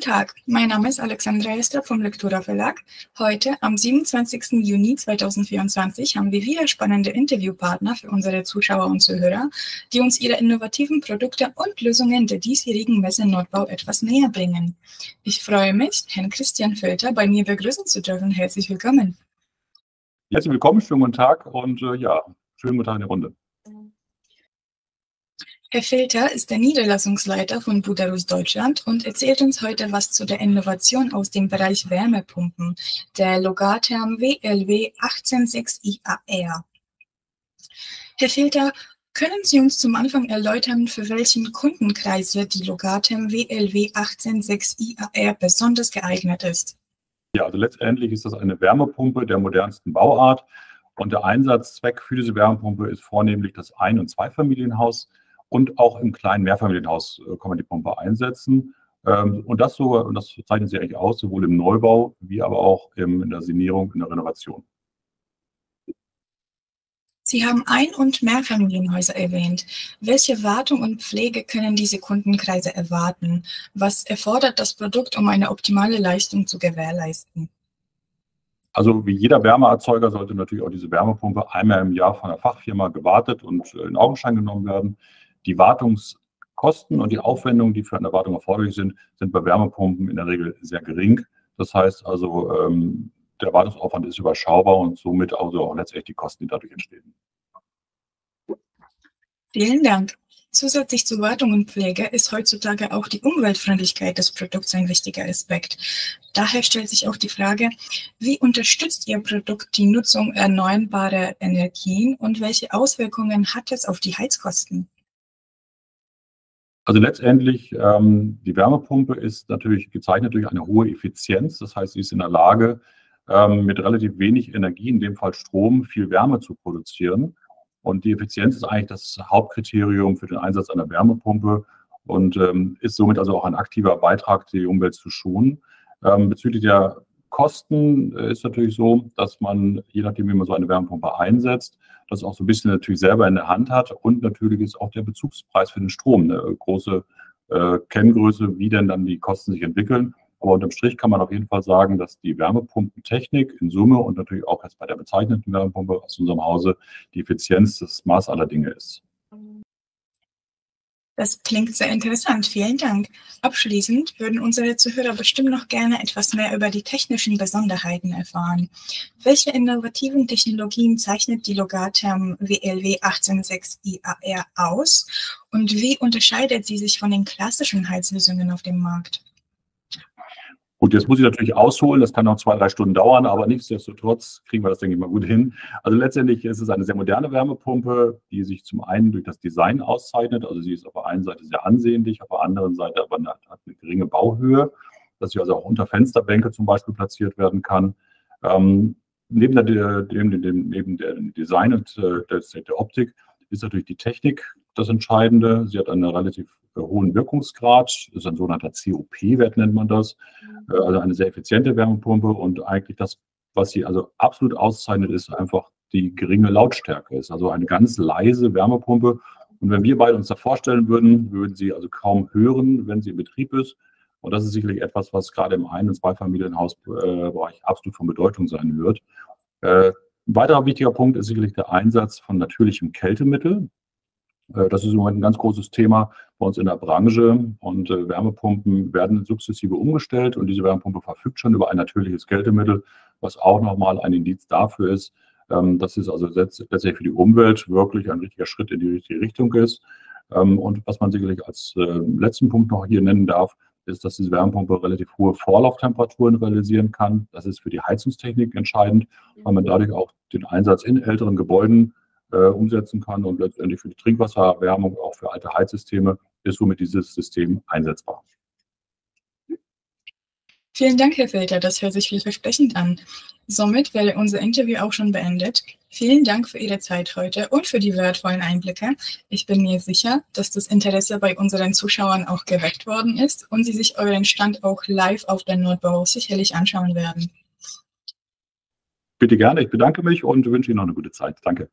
Guten Tag, mein Name ist Alexandra Ester vom Lektura Verlag. Heute, am 27. Juni 2024, haben wir wieder spannende Interviewpartner für unsere Zuschauer und Zuhörer, die uns ihre innovativen Produkte und Lösungen der diesjährigen Messe Nordbau etwas näher bringen. Ich freue mich, Herrn Christian Völter bei mir begrüßen zu dürfen. Herzlich willkommen. Herzlich willkommen, schönen guten Tag und äh, ja, schönen guten Tag in der Runde. Herr Filter ist der Niederlassungsleiter von Buderus Deutschland und erzählt uns heute was zu der Innovation aus dem Bereich Wärmepumpen, der Logatherm WLW 186 IAR. Herr Filter, können Sie uns zum Anfang erläutern, für welchen Kundenkreis die Logatherm WLW 186 IAR besonders geeignet ist? Ja, also letztendlich ist das eine Wärmepumpe der modernsten Bauart und der Einsatzzweck für diese Wärmepumpe ist vornehmlich das Ein- und Zweifamilienhaus und auch im kleinen Mehrfamilienhaus äh, kann man die Pumpe einsetzen. Ähm, und das sogar, und das zeichnet sich eigentlich aus, sowohl im Neubau wie aber auch in der Sanierung, in der Renovation. Sie haben Ein- und Mehrfamilienhäuser erwähnt. Welche Wartung und Pflege können diese Kundenkreise erwarten? Was erfordert das Produkt, um eine optimale Leistung zu gewährleisten? Also wie jeder Wärmeerzeuger sollte natürlich auch diese Wärmepumpe einmal im Jahr von der Fachfirma gewartet und in Augenschein genommen werden. Die Wartungskosten und die Aufwendungen, die für eine Wartung erforderlich sind, sind bei Wärmepumpen in der Regel sehr gering. Das heißt also, ähm, der Wartungsaufwand ist überschaubar und somit also auch letztendlich die Kosten, die dadurch entstehen. Vielen Dank. Zusätzlich zu Wartung und Pflege ist heutzutage auch die Umweltfreundlichkeit des Produkts ein wichtiger Aspekt. Daher stellt sich auch die Frage, wie unterstützt Ihr Produkt die Nutzung erneuerbarer Energien und welche Auswirkungen hat es auf die Heizkosten? Also letztendlich, ähm, die Wärmepumpe ist natürlich gezeichnet durch eine hohe Effizienz. Das heißt, sie ist in der Lage, ähm, mit relativ wenig Energie, in dem Fall Strom, viel Wärme zu produzieren. Und die Effizienz ist eigentlich das Hauptkriterium für den Einsatz einer Wärmepumpe und ähm, ist somit also auch ein aktiver Beitrag, die Umwelt zu schonen. Ähm, bezüglich der Kosten äh, ist natürlich so, dass man, je nachdem, wie man so eine Wärmepumpe einsetzt, das auch so ein bisschen natürlich selber in der Hand hat. Und natürlich ist auch der Bezugspreis für den Strom eine große äh, Kenngröße, wie denn dann die Kosten sich entwickeln. Aber unterm Strich kann man auf jeden Fall sagen, dass die Wärmepumpentechnik in Summe und natürlich auch jetzt bei der bezeichneten Wärmepumpe aus unserem Hause die Effizienz das Maß aller Dinge ist. Das klingt sehr interessant. Vielen Dank. Abschließend würden unsere Zuhörer bestimmt noch gerne etwas mehr über die technischen Besonderheiten erfahren. Welche innovativen Technologien zeichnet die Logatherm WLW 186 IAR aus und wie unterscheidet sie sich von den klassischen Heizlösungen auf dem Markt? Gut, jetzt muss ich natürlich ausholen, das kann noch zwei, drei Stunden dauern, aber nichtsdestotrotz kriegen wir das, denke ich mal, gut hin. Also letztendlich ist es eine sehr moderne Wärmepumpe, die sich zum einen durch das Design auszeichnet. Also sie ist auf der einen Seite sehr ansehnlich, auf der anderen Seite aber eine, hat eine geringe Bauhöhe, dass sie also auch unter Fensterbänke zum Beispiel platziert werden kann. Ähm, neben, der, dem, dem, neben dem Design und äh, der, der Optik ist natürlich die Technik das Entscheidende. Sie hat einen relativ äh, hohen Wirkungsgrad, ist ein sogenannter COP-Wert, nennt man das. Mhm. Äh, also eine sehr effiziente Wärmepumpe und eigentlich das, was sie also absolut auszeichnet, ist einfach die geringe Lautstärke. Ist also eine ganz leise Wärmepumpe. Und wenn wir beide uns da vorstellen würden, würden sie also kaum hören, wenn sie in Betrieb ist. Und das ist sicherlich etwas, was gerade im Ein- und Zweifamilienhausbereich absolut von Bedeutung sein wird. Äh, ein weiterer wichtiger Punkt ist sicherlich der Einsatz von natürlichem Kältemittel. Äh, das ist im Moment ein ganz großes Thema bei uns in der Branche und äh, Wärmepumpen werden sukzessive umgestellt und diese Wärmepumpe verfügt schon über ein natürliches Kältemittel, was auch nochmal ein Indiz dafür ist, ähm, dass es also letztlich für die Umwelt wirklich ein richtiger Schritt in die richtige Richtung ist. Ähm, und was man sicherlich als äh, letzten Punkt noch hier nennen darf, ist, dass diese Wärmepumpe relativ hohe Vorlauftemperaturen realisieren kann. Das ist für die Heizungstechnik entscheidend, weil man dadurch auch den Einsatz in älteren Gebäuden äh, umsetzen kann und letztendlich für die Trinkwassererwärmung, auch für alte Heizsysteme, ist somit dieses System einsetzbar. Vielen Dank, Herr Filter. Das hört sich vielversprechend an. Somit wäre unser Interview auch schon beendet. Vielen Dank für Ihre Zeit heute und für die wertvollen Einblicke. Ich bin mir sicher, dass das Interesse bei unseren Zuschauern auch geweckt worden ist und Sie sich euren Stand auch live auf der Nordbau sicherlich anschauen werden. Bitte gerne. Ich bedanke mich und wünsche Ihnen noch eine gute Zeit. Danke.